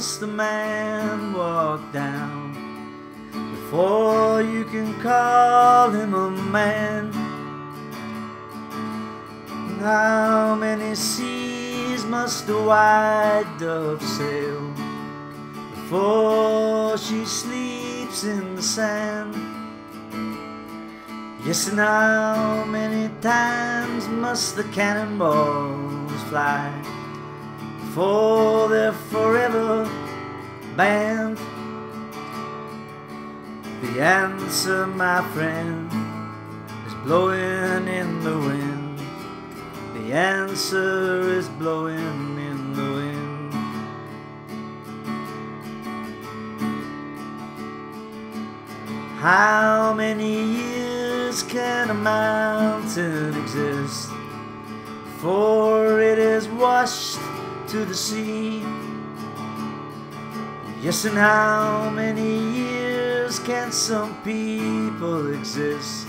must a man walk down before you can call him a man? And how many seas must a white dove sail before she sleeps in the sand? Yes, and how many times must the cannonballs fly before they're forever banned? The answer, my friend, is blowing in the wind. The answer is blowing in the wind. How many years can a mountain exist before it is washed to the sea? Yes, and how many years can some people exist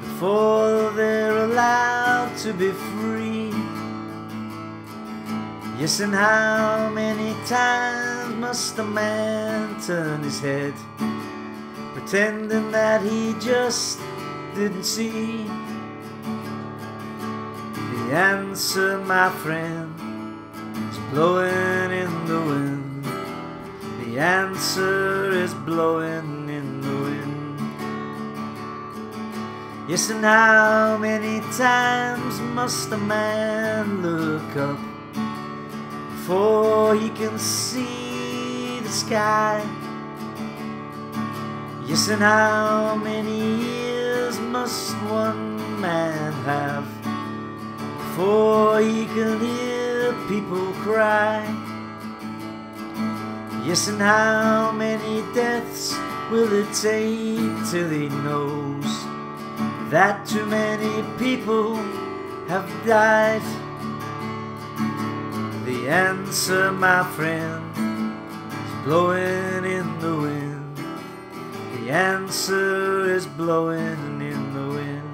before they're allowed to be free? Yes, and how many times must a man turn his head, pretending that he just didn't see? The answer, my friend, blowing in the wind. The answer is blowing in the wind. Yes, and how many times must a man look up before he can see the sky? Yes, and how many years must one man have before he can hear people cry? Yes, and how many deaths will it take till he knows that too many people have died? The answer, my friend, is blowing in the wind. The answer is blowing in the wind.